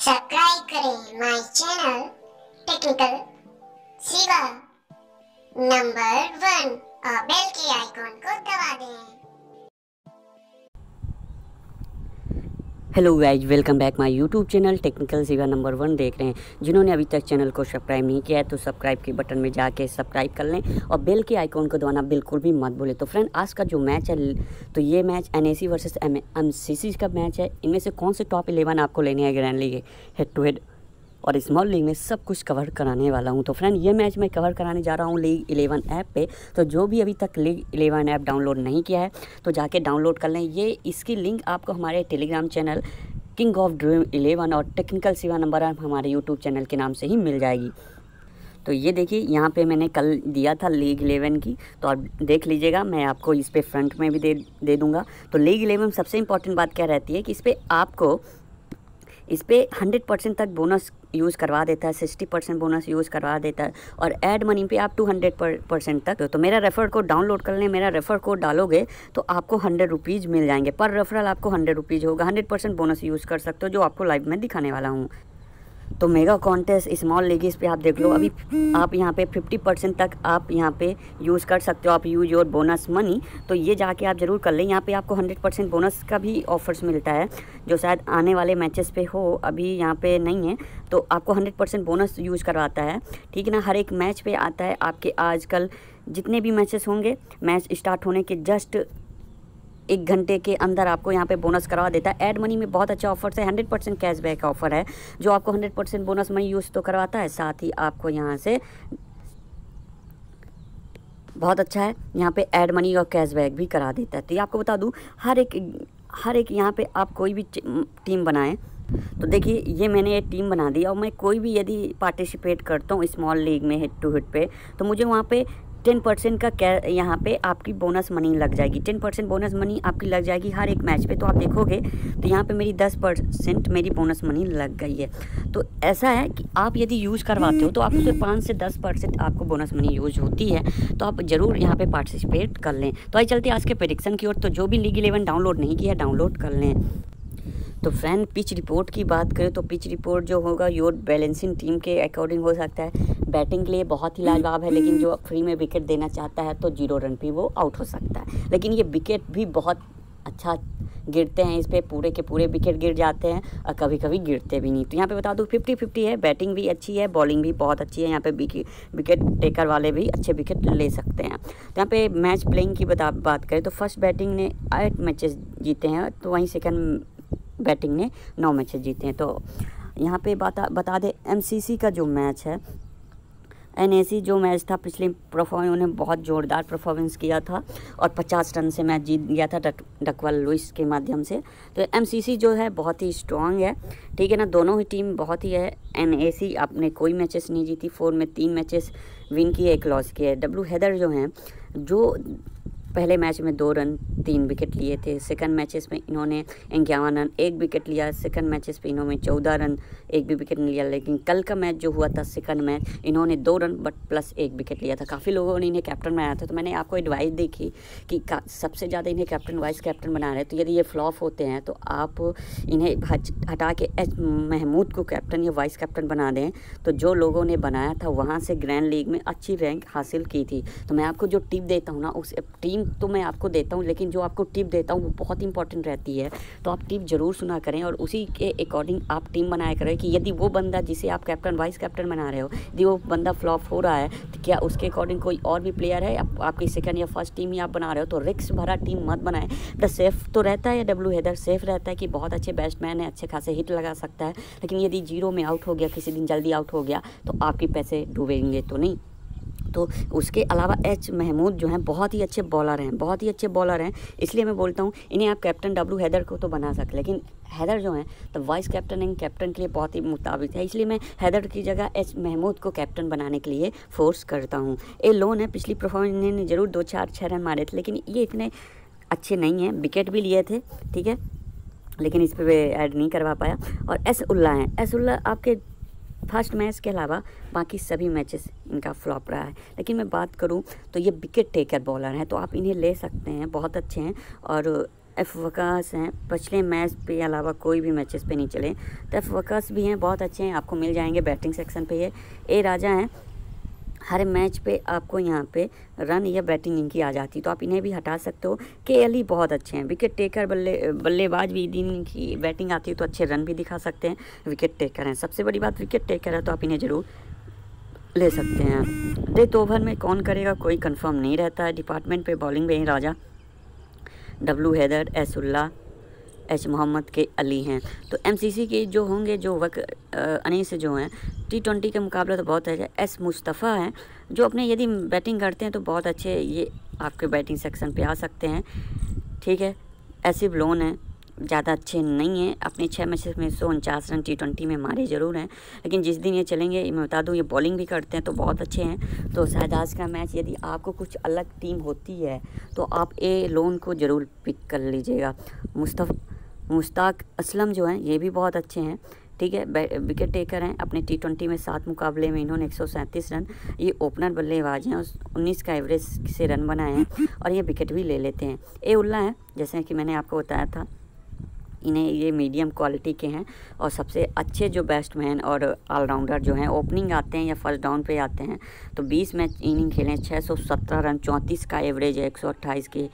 Subscribe करें my channel technical Siva number one और bell के आइकॉन को दबा दें। Hello guys welcome back my YouTube channel technical Seva number one देख रहे हैं। जिन्होंने अभी तक चैनल को सब्सक्राइब नहीं किया है तो सब्सक्राइब के बटन में जाके सब्सक्राइब कर लें और बेल के आइकॉन को दबाना बिल्कुल भी मत भूलें। तो फ्रेंड आज का जो मैच है तो ये मैच एन वर्सेस एम का मैच है। इनमें से कौन से टॉप इलेवन आपको लेने हैं grand league head to head और स्मॉल लीग में सब कुछ कवर कराने वाला हूँ। तो फ्रेंड ये मैच मैं कवर कराने जा रहा हूँ लीग इलेवन ऐप पे। तो जो भी अभी तक लीग इलेवन ऐप डाउनलोड नहीं किया है तो जाके डाउनलोड कर लें। ये, इसकी लिंक आपको हमारे Telegram channel king of dream eleven और टेक्निकल सेवा नंबर हमारे यूट्यूब चैनल के नाम से ही मिल जाएगी। तो ये देखिए, यहाँ पे मैंने कल दिया था लीग इलेवन की। तो आप देख लीजिएगा, मैं आपको इस पर फ्रंट में भी दे दे दूँगा। तो लीग इलेवन सबसे इंपॉर्टेंट बात क्या रहती है कि इस पर आपको, इस पर हंड्रेड परसेंट तक बोनस यूज़ करवा देता है सिक्सटी परसेंट बोनस यूज़ करवा देता है और एड मनी पे आप टू हंड्रेड परसेंट तक तो मेरा रेफर कोड डाउनलोड कर लें, मेरा रेफर कोड डालोगे तो आपको हंड्रेड रुपीज़ मिल जाएँगे। पर रेफरल आपको हंड्रेड रुपीज़ होगा हंड्रेड परसेंट बोनस यूज़ कर सकते हो, जो आपको लाइव में दिखाने वाला हूँ। तो मेगा कॉन्टेस्ट स्मॉल लेगीज पे आप देख लो, अभी आप यहाँ पे 50 परसेंट तक आप यहाँ पे यूज़ कर सकते हो, आप यूज़ योर बोनस मनी तो ये जाके आप ज़रूर कर लें। यहाँ पे आपको 100 परसेंट बोनस का भी ऑफर्स मिलता है, जो शायद आने वाले मैचेस पे हो, अभी यहाँ पे नहीं है। तो आपको 100 परसेंट बोनस यूज़ करवाता है। ठीक है ना? हर एक मैच पर आता है। आपके आजकल जितने भी मैचेस होंगे मैच स्टार्ट होने के जस्ट एक घंटे के अंदर आपको यहाँ पे बोनस करवा देता है। एड मनी में बहुत अच्छा ऑफ़र है हंड्रेड परसेंट कैशबैक ऑफ़र है। जो आपको hundred percent bonus money use तो करवाता है, साथ ही आपको यहाँ से बहुत अच्छा है। यहाँ पे एड मनी और कैशबैक भी करा देता है। तो ये आपको बता दूँ, हर एक हर एक यहाँ पे आप कोई भी टीम बनाएँ तो देखिए, ये मैंने ये टीम बना दी। और मैं कोई भी यदि पार्टिसिपेट करता हूँ स्मॉल लीग में हिट टू हिट पे तो मुझे वहाँ पे टेन परसेंट का कै, यहाँ पे आपकी बोनस मनी लग जाएगी। टेन परसेंट बोनस मनी आपकी लग जाएगी हर एक मैच पे। तो आप देखोगे तो यहाँ पे मेरी दस परसेंट मेरी बोनस मनी लग गई है। तो ऐसा है कि आप यदि यूज़ करवाते हो तो आप सिर्फ़ पाँच से दस परसेंट आपको बोनस मनी यूज़ होती है। तो आप ज़रूर यहाँ पर पार्टिसिपेट कर लें। तो आई चलते आज के प्रडिक्शन की ओर। तो जो भी लीग इलेवन डाउनलोड नहीं किया डाउनलोड कर लें। तो फ्रेंड पिच रिपोर्ट की बात करें तो पिच रिपोर्ट जो होगा योर बैलेंसिंग टीम के अकॉर्डिंग हो सकता है। बैटिंग के लिए बहुत ही लाजवाब है, लेकिन जो फ्री में विकेट देना चाहता है तो ज़ीरो रन पे वो आउट हो सकता है। लेकिन ये विकेट भी बहुत अच्छा गिरते हैं, इस पर पूरे के पूरे विकेट गिर जाते हैं, और कभी कभी गिरते भी नहीं। तो यहाँ पे बता दूँ फिफ्टी फिफ्टी है बैटिंग भी अच्छी है बॉलिंग भी बहुत अच्छी है, यहाँ पे विकेट टेकर वाले भी अच्छे विकेट ले सकते हैं। तो यहाँ पे मैच प्लेइंग की बता, बात करें तो फ़र्स्ट बैटिंग ने आठ मैचेस जीते हैं तो वहीं सेकंड बैटिंग ने नौ मैच जीते हैं। तो यहाँ पे बता बता दें एमसीसी का जो मैच है एनएसी जो मैच था पिछले परफॉर्मेंस उन्हें बहुत ज़ोरदार परफॉर्मेंस किया था और 50 रन से मैच जीत गया था डक, डकवाल लुइस के माध्यम से। तो एमसीसी जो है बहुत ही स्ट्रॉन्ग है। ठीक है ना दोनों ही टीम बहुत ही है। एन आपने कोई मैचेस नहीं जीती फोर में तीन मैचेस विन किए एक लॉस किए। डब्लू हैदर जो हैं जो पहले मैच में दो रन, तीन विकेट लिए थे। सेकंड मैचेस में इन्होंने इक्यावन रन, एक विकेट लिया। सेकंड मैचेस पे इन्होंने चौदह रन, एक भी विकेट नहीं लिया। लेकिन कल का मैच जो हुआ था सेकंड मैच इन्होंने दो रन बट प्लस एक विकेट लिया था। काफ़ी लोगों ने इन्हें कैप्टन बनाया था। तो मैंने आपको एडवाइस देखी कि सबसे ज़्यादा इन्हें कैप्टन वाइस कैप्टन बना रहे तो यदि ये फ्लॉप होते हैं तो आप इन्हें हटा के एच, महमूद को कैप्टन या वाइस कैप्टन बना दें। तो जो लोगों ने बनाया था, वहाँ से ग्रैंड लीग में अच्छी रैंक हासिल की थी। तो मैं आपको जो टिप देता हूँ ना, उस टीम तो मैं आपको देता हूँ लेकिन जो आपको टिप देता हूँ वो बहुत इंपॉर्टेंट रहती है। तो आप टिप ज़रूर सुना करें और उसी के अकॉर्डिंग आप टीम बनाया करें कि यदि वो बंदा जिसे आप कैप्टन वाइस कैप्टन बना रहे हो यदि वो बंदा फ्लॉप हो रहा है तो क्या उसके अकॉर्डिंग कोई और भी प्लेयर है? आप, आपकी सेकेंड या फ़र्स्ट टीम ही आप बना रहे हो तो रिक्स भरा टीम मत बनाए। द सेफ़ तो रहता है डब्ल्यू हैदर सेफ़ रहता है कि बहुत अच्छे बैट्समैन है अच्छे खासे हिट लगा सकता है लेकिन यदि ज़ीरो में आउट हो गया किसी दिन जल्दी आउट हो गया तो आपके पैसे डूबेंगे तो नहीं। तो उसके अलावा एच महमूद जो हैं, बहुत ही अच्छे बॉलर हैं, बहुत ही अच्छे बॉलर हैं। इसलिए मैं बोलता हूँ, इन्हें आप कैप्टन डब्लू हैदर को तो बना सकते लेकिन हैदर जो हैं तो वाइस कैप्टन एंड कैप्टन के लिए बहुत ही मुताबिक है। इसलिए मैं हैदर की जगह एच महमूद को कैप्टन बनाने के लिए फोर्स करता हूँ। ए लोन है, पिछली परफॉर्मेंस इन्होंने ज़रूर दो चार छः रन मारे थे, लेकिन ये इतने अच्छे नहीं हैं विकेट भी लिए थे, ठीक है? लेकिन इस पर ऐड नहीं करवा पाया। और एस उल्ला हैं, एस उल्ला आपके फ़र्स्ट मैच के अलावा बाकी सभी मैचेस इनका फ्लॉप रहा है। लेकिन मैं बात करूँ तो ये विकेट टेकर बॉलर हैं तो आप इन्हें ले सकते हैं, बहुत अच्छे हैं और एफ़ वकास हैं। पिछले मैच पे अलावा कोई भी मैचेस पे नहीं चले तो एफ़ वकास भी हैं, बहुत अच्छे हैं, आपको मिल जाएँगे बैटिंग सेक्शन पे ये। ए राजा हैं हर मैच पे आपको यहाँ पे रन या बैटिंग इनकी आ जाती तो आप इन्हें भी हटा सकते हो। के एल ही बहुत अच्छे हैं। विकेट टेकर बल्ले, बल्लेबाज भी दिन इनकी बैटिंग आती है तो अच्छे रन भी दिखा सकते हैं। विकेट टेकर हैं। सबसे बड़ी बात विकेट टेकर है तो आप इन्हें ज़रूर ले सकते हैं। डेथ ओवर में कौन करेगा कोई कंफर्म नहीं रहता है। डिपार्टमेंट पे बॉलिंग में ही राजा डब्लू हैदर, एसुल्ला एच मोहम्मद के अली हैं। तो एमसीसी के जो होंगे, जो वक अनीस जो हैं टी ट्वेंटी के मुकाबले तो बहुत है। एस मुस्तफ़ा हैं, जो अपने यदि बैटिंग करते हैं तो बहुत अच्छे ये आपके बैटिंग सेक्शन पे आ सकते हैं। ठीक है, ऐसी लोन है, ज़्यादा अच्छे नहीं हैं। अपने छः मैचेस में सौ उनचास रन टी ट्वेंटी में मारे ज़रूर हैं। लेकिन जिस दिन ये चलेंगे, मैं बता दूँ, ये बॉलिंग भी करते हैं तो बहुत अच्छे हैं। तो शायद आज का मैच यदि आपको कुछ अलग टीम होती है तो आप ए लोन को ज़रूर पिक कर लीजिएगा। मुस्तफ़ मुश्ताक असलम जो हैं, ये भी बहुत अच्छे हैं, ठीक है? विकेट टेकर हैं, अपने टी ट्वेंटी में सात मुकाबले में इन्होंने एक सौ सैंतीस रन, ये ओपनर बल्लेबाज हैं उस उन्नीस का एवरेज से रन बनाए हैं और ये विकेट भी ले लेते हैं। ए, उल्ला है, जैसे कि मैंने आपको बताया था, इन्हें ये मीडियम क्वालिटी के हैं और सबसे अच्छे जो बैट्समैन और ऑलराउंडर जो हैं ओपनिंग आते हैं या फ़र्स्ट डाउन पे आते हैं तो 20 मैच इनिंग खेले 617 रन 34 का एवरेज है 128 की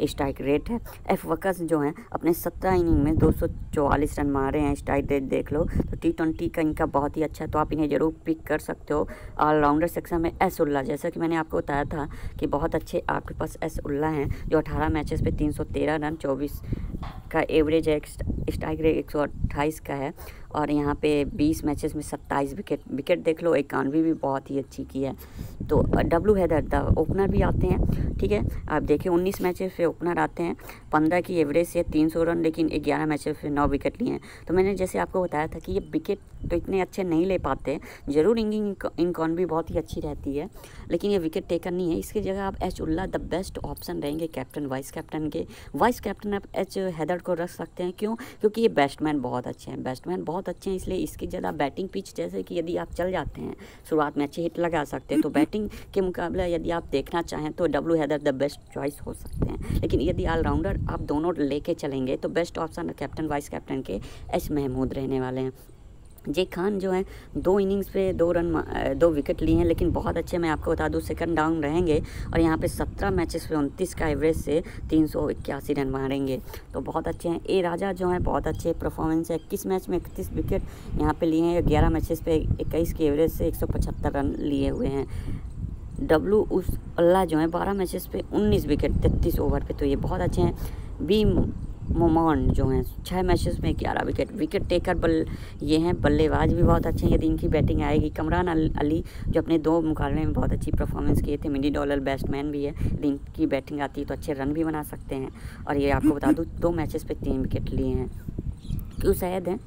स्ट्राइक रेट है। एफ़ वकस जो हैं, अपने सत्रह इनिंग में दो सौ चौवालीस रन मारे हैं स्ट्राइक रेट, देख लो। तो टी ट्वेंटी का इनका बहुत ही अच्छा है तो आप इन्हें ज़रूर पिक कर सकते हो। ऑलराउंडर सेक्शन में एस उल्ला, जैसा कि मैंने आपको बताया था कि बहुत अच्छे आपके पास एस उल्ला हैं, जो 18 मैचेस पे 313 रन 24 का एवरेज है स्ट्राइक रेट एक सौ अट्ठाईस का है और यहाँ पे 20 मैचेस में 27 विकेट विकेट देख लो, इक्यानवे भी बहुत ही अच्छी की है। तो डब्लू हैदर द ओपनर भी आते हैं, ठीक है? आप देखिए 19 मैचेस पे ओपनर आते हैं 15 की एवरेज से 300 रन लेकिन 11 मैचेस पे 9 विकेट लिए हैं। तो मैंने जैसे आपको बताया था कि ये विकेट तो इतने अच्छे नहीं ले पाते ज़रूर इंगिंग इनकॉन भी बहुत ही अच्छी रहती है लेकिन ये विकेट टेकर नहीं है। इसकी जगह आप H Ullah the best option रहेंगे कैप्टन वाइस कैप्टन के। वाइस कैप्टन आप एच हैदर को रख सकते हैं। क्यों? क्योंकि ये बैट्समैन बहुत अच्छे हैं। बैट्समैन बहुत अच्छे हैं इसलिए इसकी ज़्यादा बैटिंग पिच जैसे कि यदि आप चल जाते हैं शुरुआत में अच्छी हिट लगा सकते हैं तो बैटिंग के मुकाबले यदि आप देखना चाहें तो W Haider the best choice हो सकते हैं। लेकिन यदि ऑलराउंडर आप दोनों लेके चलेंगे तो best option captain vice captain के एच महमूद रहने वाले हैं। जे खान जो है, दो इनिंग्स पे दो रन दो विकेट लिए हैं, लेकिन बहुत अच्छे मैं आपको बता दूँ, सेकंड डाउन रहेंगे और यहाँ पे सत्रह मैचेस पे उनतीस का एवरेज से तीन सौ इक्यासी रन मारेंगे। तो बहुत अच्छे हैं। ए राजा जो है, बहुत अच्छे परफॉर्मेंस है। इक्कीस मैच में इकतीस विकेट यहाँ पे लिए हैं ग्यारह मैचेस पे इक्कीस के एवरेज से एक सौ पचहत्तर रन लिए हुए हैं। डब्लू उस अल्लाह जो है, बारह मैचेस पे उन्नीस विकेट, तैतीस ओवर पे। तो ये बहुत अच्छे हैं। बी मोमान जो हैं छः मैचेस में ग्यारह विकेट विकेट टेकर बल ये हैं, बल्लेबाज भी बहुत अच्छे हैं। यदि इनकी बैटिंग आएगी, कमरान अली जो अपने दो मुकाबले में बहुत अच्छी परफॉर्मेंस किए थे, मिनी डॉलर बैट्समैन भी है। यदि इनकी बैटिंग आती है तो अच्छे रन भी बना सकते हैं। और ये आपको बता दूँ, दो मैचेस पर तीन विकेट लिए हैं। क्यों शायद हैं?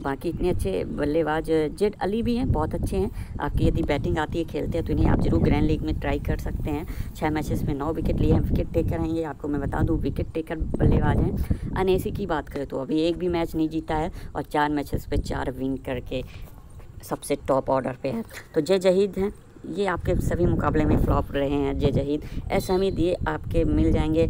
बाकी इतने अच्छे बल्लेबाज जेड अली भी हैं, बहुत अच्छे हैं। आपकी यदि बैटिंग आती है, खेलते हैं तो इन्हें आप ज़रूर ग्रैंड लीग में ट्राई कर सकते हैं। छः मैचेस में नौ विकेट लिए हैं, विकेट टेकर हैं ये आपको मैं बता दूँ, विकेट टेकर बल्लेबाज हैं। अनेसी की बात करें तो अभी एक भी मैच नहीं जीता है और चार मैचेस पे चार विन करके सबसे टॉप ऑर्डर पे है। तो जय जहीद हैं। ये आपके सभी मुकाबले में फ्लॉप रहे हैं, जय जहीद। एस हमीद, ये आपके मिल जाएँगे।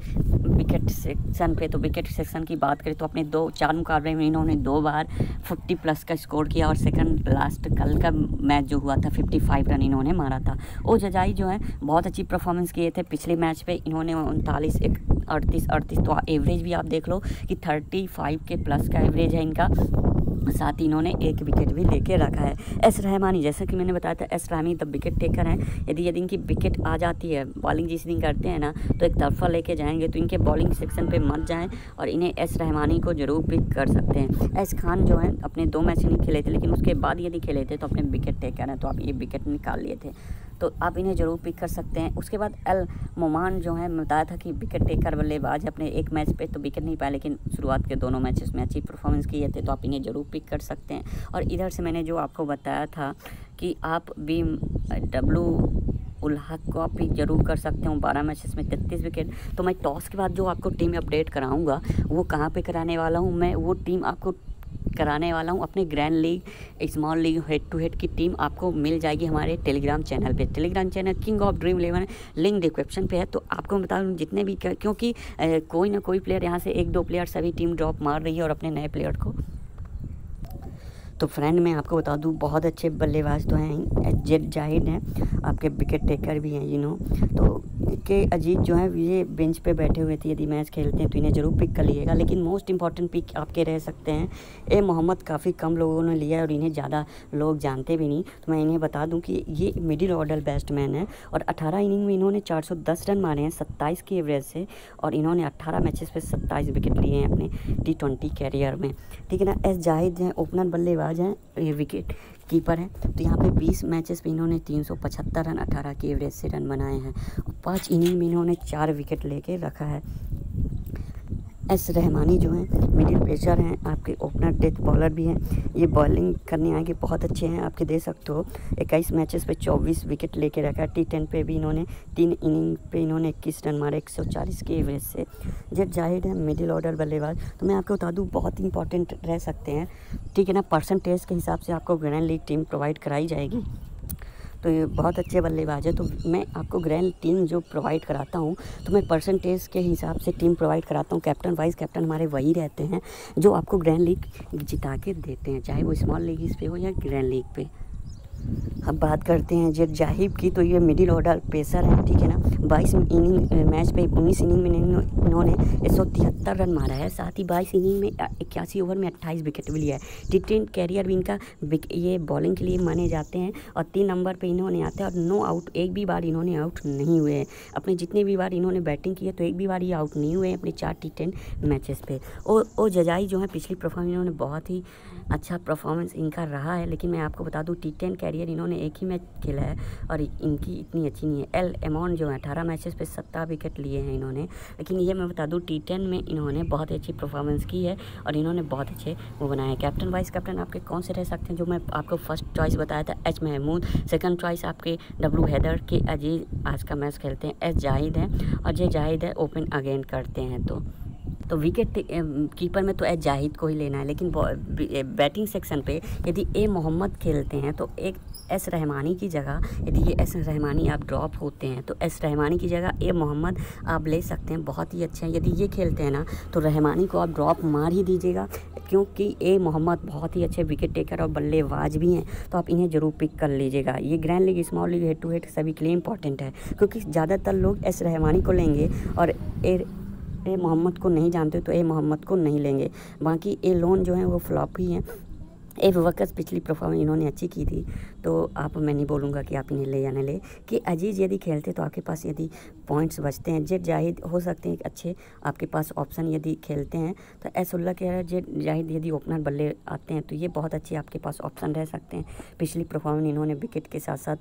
विकेट सेक्शन पे तो विकेट सेक्शन की बात करें तो अपने दो, चार मुकाबले में इन्होंने दो बार 50 प्लस का स्कोर किया और सेकंड लास्ट कल का मैच जो हुआ था 55 रन इन्होंने मारा था। ओ जजाई जो है, बहुत अच्छी परफॉर्मेंस किए थे पिछले मैच पे, इन्होंने उनतालीस, एक, अड़तीस अड़तीस तो एवरेज भी आप देख लो कि थर्टी के प्लस का एवरेज है इनका। साथ ही इन्होंने एक विकेट भी लेके रखा है। एस रहमानी, जैसा कि मैंने बताया था, एस रहमानी तब विकेट टेकर हैं। यदि यदि इनकी विकेट आ जाती है बॉलिंग जिस दिन करते हैं ना तो एक तरफा लेके जाएँगे तो इनके बॉलिंग सेक्शन पे मत जाएँ और इन्हें एस रहमानी को ज़रूर पिक कर सकते हैं। एस खान जो है, अपने दो मैच नहीं खेले थे, लेकिन उसके बाद यदि खेले थे तो अपने विकेट टेकर हैं तो आप ये विकेट निकाल लिए थे। तो आप इन्हें ज़रूर पिक कर सकते हैं। उसके बाद एल मोमान जो है बताया था कि विकेट टेकर बल्लेबाज अपने एक मैच पे तो विकेट नहीं पाया लेकिन शुरुआत के दोनों मैचेस में अच्छी परफॉर्मेंस किए थे तो आप इन्हें ज़रूर पिक कर सकते हैं। और इधर से मैंने जो आपको बताया था कि आप बी डब्लू उल्हक को आप पिक ज़रूर कर सकते हो बारह मैचेस में तैतीस विकेट तो मैं टॉस के बाद जो आपको टीम अपडेट कराऊँगा, वो कहाँ पे कराने वाला हूँ? मैं वो टीम आपको कराने वाला हूँ। अपने grand league, small league, head to head की टीम आपको मिल जाएगी हमारे टेलीग्राम चैनल पे। Telegram channel king of dream eleven, link description पे है तो आपको बता दूँ, जितने भी क्योंकि कोई ना कोई प्लेयर यहाँ से एक दो प्लेयर सभी टीम ड्रॉप मार रही है और अपने नए प्लेयर को तो फ्रेंड मैं आपको बता दूँ, बहुत अच्छे बल्लेबाज तो हैं जेड जाहिद हैं, आपके विकेट टेकर भी हैं यू नो तो के अजीत जो है, ये बेंच पे बैठे हुए थे, यदि मैच खेलते हैं तो इन्हें ज़रूर पिक कर लीजिएगा, लेकिन मोस्ट इंपॉर्टेंट पिक आपके रह सकते हैं। ए मोहम्मद काफ़ी कम लोगों ने लिया है और इन्हें ज़्यादा लोग जानते भी नहीं। तो मैं इन्हें बता दूँ कि ये मिडिल ऑर्डर बैट्समैन है और अठारह इनिंग में इन्होंने चार सौ दस रन मारे हैं, सत्ताईस की एवरेज से, और इन्होंने अट्ठारह मैचेस पर सत्ताईस विकेट लिए हैं अपने टी कैरियर में। ठीक है ना? एस जाहिद हैं ओपनर बल्लेबाज हैं, ये विकेट कीपर है। तो यहाँ पे 20 मैचेस में इन्होंने 375 रन 18 की एवरेज से रन बनाए हैं। और पाँच इनिंग में इन्होंने चार विकेट लेके रखा है। एस रहमानी जो हैं मिडिल पेसर हैं, आपके ओपनर डेथ बॉलर भी हैं। ये बॉलिंग करने आएँगे, बहुत अच्छे हैं आपके दे सकते हो। इक्कीस मैचेस पे 24 विकेट लेके रखा टी टेन पे भी इन्होंने, तीन इनिंग पे इन्होंने इक्कीस रन मारे 140 के एवरेज से। जब ज़ाहिर है मिडिल ऑर्डर बल्लेबाज तो मैं आपको बता दूँ, बहुत इंपॉर्टेंट रह सकते हैं। ठीक है ना परसेंटेज के हिसाब से आपको ग्रैंड लीग टीम प्रोवाइड कराई जाएगी। तो ये बहुत अच्छे बल्लेबाज है। तो मैं आपको ग्रैंड टीम जो प्रोवाइड कराता हूँ तो मैं परसेंटेज के हिसाब से टीम प्रोवाइड कराता हूँ। कैप्टन वाइस कैप्टन हमारे वही रहते हैं, जो आपको ग्रैंड लीग जिता के देते हैं, चाहे वो स्मॉल लीग पे हो या ग्रैंड लीग पे। अब बात करते हैं जेड जाहिब की तो ये मिडिल ऑर्डर पेसर है, ठीक है ना? बाईस इनिंग मैच पे उन्नीस इनिंग में इन्होंने एक सौ तिहत्तर रन मारा है। साथ ही बाईस इनिंग में इक्यासी ओवर में अट्ठाईस विकेट भी लिया है। टी टेन कैरियर भी इनका ये बॉलिंग के लिए माने जाते हैं और तीन नंबर पे इन्होंने आते हैं और नो आउट एक भी बार इन्होंने आउट नहीं हुए हैं। अपने जितने भी बार इन्होंने बैटिंग की है तो एक भी बार ये आउट नहीं हुए हैं अपने चार टी टेन मैचेस पे। और जजाई जो है, पिछली परफॉर्मेंस इन्होंने बहुत ही अच्छा परफॉर्मेंस इनका रहा है। लेकिन मैं आपको बता दूँ टी टेन कैरियर इन्होंने एक ही मैच खेला है और इनकी इतनी अच्छी नहीं है। एल अमाउंट जो है, अठारह मैचेस पे सत्ता विकेट लिए हैं इन्होंने। लेकिन ये मैं बता दूँ टी टेन में इन्होंने बहुत अच्छी परफॉर्मेंस की है और इन्होंने बहुत अच्छे वो बनाए हैं। कैप्टन वाइस कैप्टन आपके कौन से रह सकते हैं? जो मैं आपको फ़र्स्ट चॉइस बताया था एच महमूद सेकेंड चॉइस आपके डब्लू हैदर के अज़ीज़ आज का मैच खेलते हैं एस जाहिद हैं और जे जाहिद है ओपन अगेन करते हैं तो। तो विकेट कीपर में तो एच जाहिद को ही लेना है, लेकिन बैटिंग सेक्शन पे यदि ए, मोहम्मद खेलते हैं तो एक एस रहमानी की जगह यदि ये एस रहमानी आप ड्रॉप होते हैं तो एस रहमानी की जगह ए, मोहम्मद आप ले सकते हैं, बहुत ही अच्छे हैं। यदि ये खेलते हैं ना तो रहमानी को आप ड्रॉप मार ही दीजिएगा, क्योंकि ए, मोहम्मद बहुत ही अच्छे विकेट टेकर और बल्लेबाज भी हैं तो आप इन्हें ज़रूर पिक कर लीजिएगा। ये grand league small league head to head सभी के लिए इंपॉर्टेंट है, क्योंकि ज़्यादातर लोग एस रहमानी को लेंगे और ए ए मोहम्मद को नहीं जानते तो ए मोहम्मद को नहीं लेंगे। बाकी ए लोन जो है वो फ्लॉप ही। हैं ए वक्त पिछली परफॉर्मेंस इन्होंने अच्छी की थी। तो आप, मैं नहीं बोलूँगा कि आप इन्हें ले या ना ले। कि अज़ीज़ यदि खेलते तो आपके पास यदि पॉइंट्स बचते हैं। जेड जाहिद, हो सकते हैं अच्छे आपके पास ऑप्शन यदि खेलते हैं। तो एसुल्ला कह रहा है जेड जाहिद यदि ओपनर बल्ले आते हैं तो ये बहुत अच्छे आपके पास ऑप्शन रह सकते हैं। पिछली परफॉर्मेंस इन्होंने विकेट के साथ साथ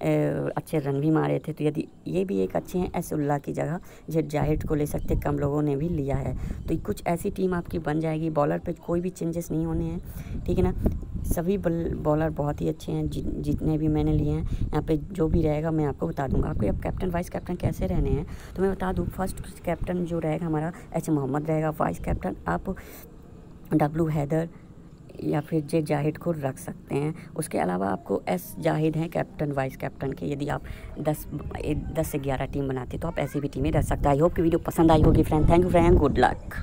अच्छे रन भी मारे थे। तो यदि ये भी एक अच्छे हैं एसुल्ला की जगह जेड जाहिद को ले सकते कम लोगों ने भी लिया है। तो कुछ ऐसी टीम आपकी बन जाएगी बॉलर पे कोई भी चेंजेस नहीं होने हैं ठीक है ना? सभी बॉलर बहुत ही अच्छे हैं जि, जितने भी मैंने लिए हैं यहाँ पे जो भी रहेगा मैं आपको बता दूँगा। आपको अब कैप्टन वाइस कैप्टन कैसे रहने हैं? तो मैं बता दूँ फ़र्स्ट कैप्टन जो रहेगा हमारा एच मोहम्मद रहेगा वाइस कैप्टन आप डब्लू हैदर या फिर जे जाहिद को रख सकते हैं। उसके अलावा आपको एस जाहिद हैं, कैप्टन, वाइस कैप्टन के। यदि आप 10 10 से 11 टीम बनाते तो आप ऐसी भी टीमें रख सकते हैं। आई होप की वीडियो पसंद आई होगी friend thank you friend good luck